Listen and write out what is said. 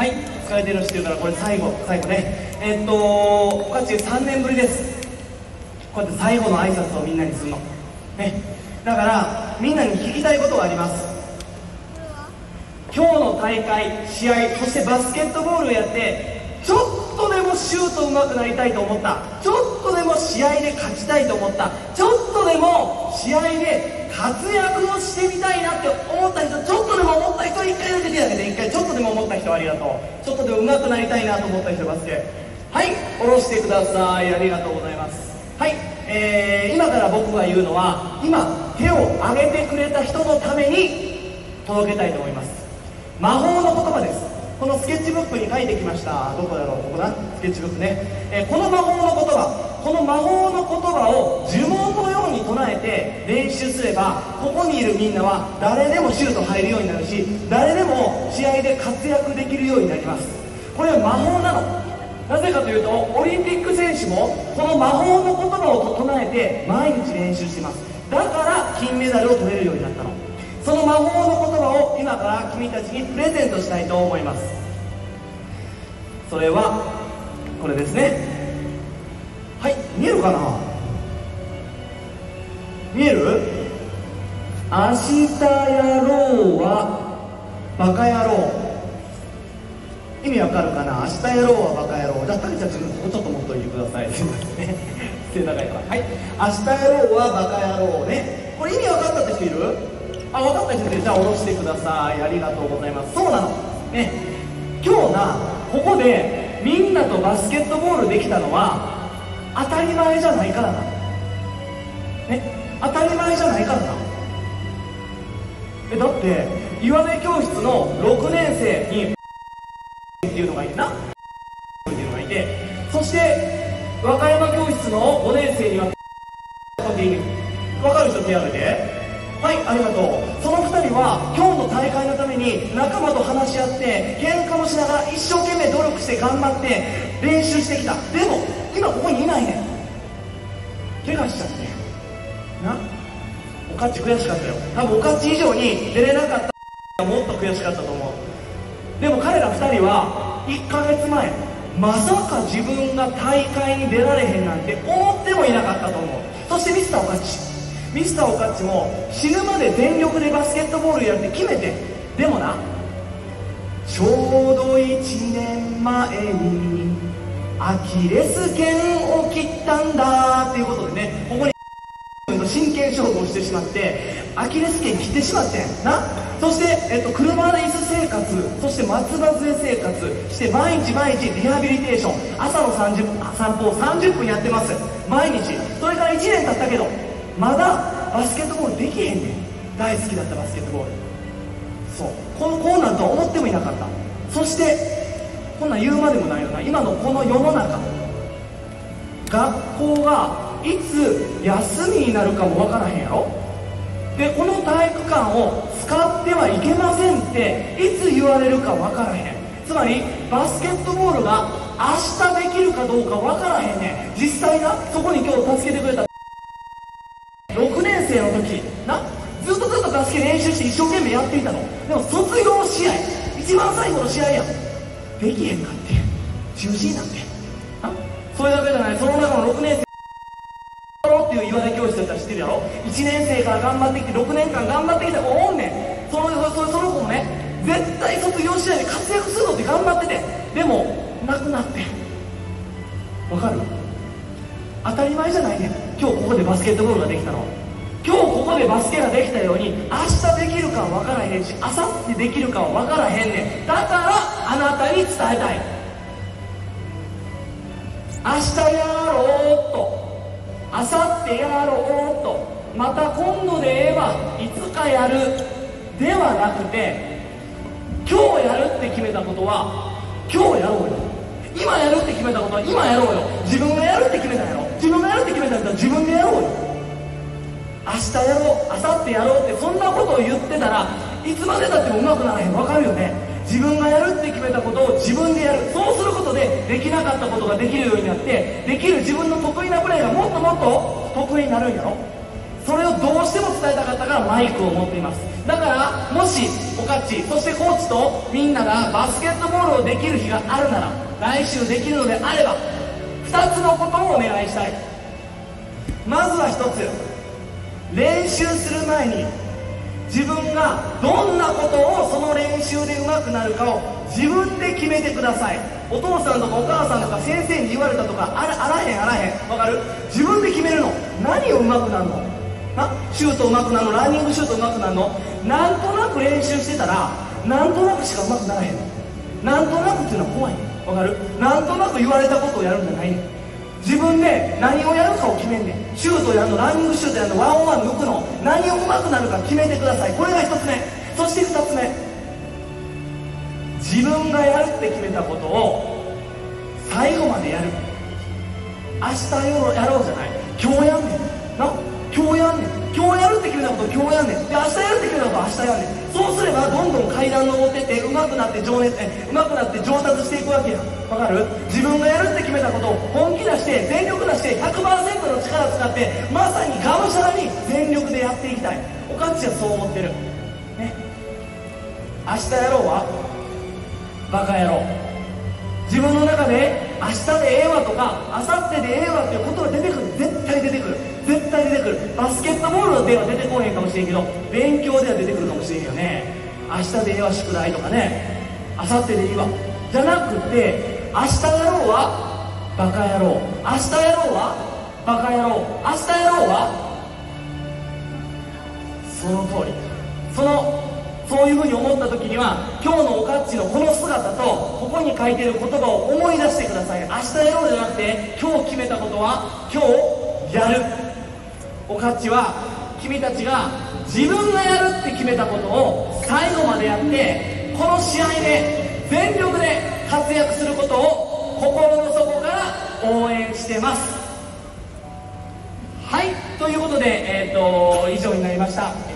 はい疲れてるの知ってるからこれ最後最後ね。えっとおかち3年ぶりです。こうやって最後の挨拶をみんなにするの。ね。だからみんなに聞きたいことがあります。今日の大会試合そしてバスケットボールをやってちょっとでもシュート上手くなりたいと思った。ちょっとでも試合で勝ちたいと思った。ちょっとでも試合で活躍をしてみたいなって思った人ちょっとでも思った人一回だけ手挙げて一回ちょっありがとう。ちょっとでも上手くなりたいなと思った人バスケはい下ろしてください。ありがとうございます。はい、えー、今から僕が言うのは今手を挙げてくれた人のために届けたいと思います。魔法の言葉です。このスケッチブックに書いてきました。どこだろう？ここだスケッチブックね、えー、この魔法の言葉。この魔法の言葉を呪文のように唱えて練習すればここにいるみんなは誰でもシュート入るようになるし誰でも試合で活躍できるようになります。これは魔法なの。なぜかというとオリンピック選手もこの魔法の言葉を唱えて毎日練習してます。だから金メダルを取れるようになったの。その魔法の言葉を今から君たちにプレゼントしたいと思います。それはこれですね。はい見えるかな？見える？明日やろうはバカ野郎。意味わかるかな？明日やろうはバカ野郎。じゃあタちゃんちょっと持っといてください。すいませんね背高いから。はい。明日やろうはバカ野郎ね。これ意味わかったって人いる？あ分かった。人でじゃあ下ろしてください。ありがとうございます。そうなの。ね。今日なここでみんなとバスケットボールできたのは当たり前じゃないからな。ね。当たり前じゃないからな。えだって岩根教室の6年生にっていうのがいてな。っていうのがいて。そして和歌山教室の5年生には 分かる人手挙げてはいありがとう。その2人は今日の大会のために仲間と話し合って喧嘩もしながら一生懸命努力して頑張って練習してきた。でも今ここにいないね。ん怪我しちゃって。なおかっち悔しかったよ。多分おかっち以上に出れなかった。がもっと悔しかったと思うでも彼ら2人は1ヶ月前まさか自分が大会に出られへんなんて思ってもいなかったと思う。そしてミスターおかち。ミスターおかっちも死ぬまで全力でバスケットボールやるって決めて。でもなちょうど1年前にアキレス腱を切ったんだっていうことでねここに真剣勝負をしてしまってアキレス腱切ってしまってなそして、えっと、車椅子生活そして松葉杖生活して毎日毎日リハビリテーション。朝の30散歩を30分やってます。毎日。それから1年経ったけどまだバスケットボールできへんねん。大好きだったバスケットボール。そう。こうこうなんとは思ってもいなかった。そしてこんなん言うまでもないよな。今のこの世の中。学校がいつ休みになるかもわからへんやろ。でこの体育館を使ってはいけませんっていつ言われるかわからへん。つまりバスケットボールが明日できるかどうかわからへんねん。実際なそこに今日助けてくれた生の時なずっとずっとバスケ練習して一生懸命やっていたの。でも卒業試合一番最後の試合やできへんかって。中止になって。なそれだけじゃない。その中の6年生っていう岩根教室だったら知ってるやろ。1年生から頑張ってきて6年間頑張ってきた子おんねん。そのそその子もね絶対卒業試合で活躍するのって頑張ってて。でもなくなって。わかる？当たり前じゃないね。今日ここでバスケットボールができたの。今日ここでバスケができたように明日できるかは分からへんし明後日できるかは分からへんねん。だからあなたに伝えたい。明日やろうと。明後日やろうと。また今度で言えばいつかやるではなくて今日やるって決めたことは今日やろうよ。今やるって決めたことは今やろうよ。自分がやるって決めたんやろ。自分がやるって決めたんだったら自分でやろうよ。明日やろう明後日やろうってそんなことを言ってたらいつまでたってもうまくならへん。分かるよね？自分がやるって決めたことを自分でやる。そうすることでできなかったことができるようになってできる自分の得意なプレーがもっともっと得意になるんやろ？それをどうしても伝えたかったからマイクを持っています。だからもしおかっちそしてコーチとみんながバスケットボールをできる日があるなら来週できるのであれば2つのことをお願いしたい。まずは1つ。練習する前に自分がどんなことをその練習で上手くなるかを自分で決めてください。お父さんとかお母さんとか先生に言われたとかあらあらへんあらへん。わかる？自分で決めるの。何を上手くなるの？なシュート上手くなるの？ランニングシュート上手くなるの？なんとなく練習してたらなんとなくしか上手くならへん。のなんとなくっていうのは怖い。わかる？なんとなく言われたことをやるんじゃないね自分で何をやるかを決めんねん。シュートやるのランニングシュートやるのワンオンワン抜くの何を上手くなるか決めてください。これが1つ目。そして2つ目。自分がやるって決めたことを最後までやる。明日やろうじゃない。今日やんねん。な？今日やんねん。今日やるって決めたことを今日やんねん。で明日やるって決めたこと明日やんねん。そうすればどんどん階段登ってって上手くなって情熱え上手くなって上達していくわけやわかる？自分がやるって決めたことをして全力出して100%の力を使ってまさにがむしゃらに全力でやっていきたい。おかっちはそう思ってる。ね。明日やろうはバカ野郎。自分の中で明日でええわとか明後日でええわっていうことが出てくる。絶対出てくる。絶対出てくる。バスケットボールでは出てこへんかもしれんけど勉強では出てくるかもしれんよね。明日でええわ宿題とかね。明後日でいいわ。じゃなくて明日やろうはバカ野郎。明日やろうは？バカ野郎。明日やろうは？その通り。そのそういうふうに思った時には今日のおかっちのこの姿とここに書いてる言葉を思い出してください。明日やろうじゃなくて今日決めたことは今日やる。おかっちは君たちが自分がやるって決めたことを最後までやってこの試合で全力で活躍することを心の底から応援してます。はいということで、えーと以上になりました。